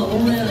老公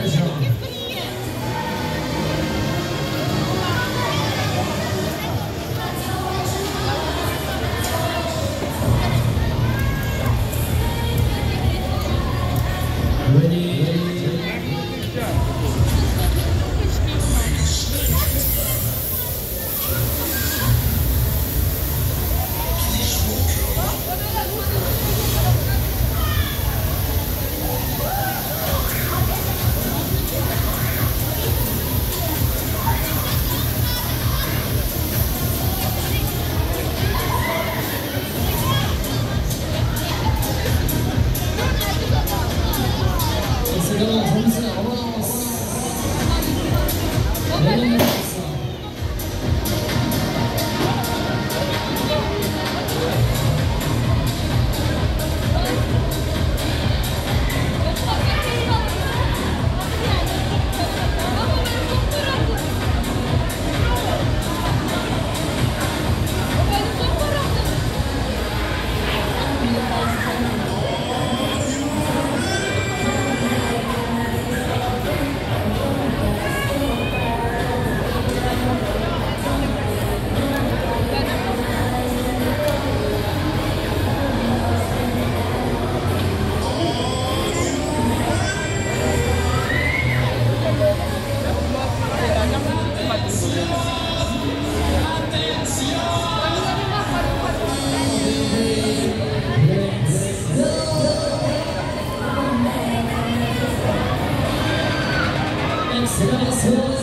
Jesus.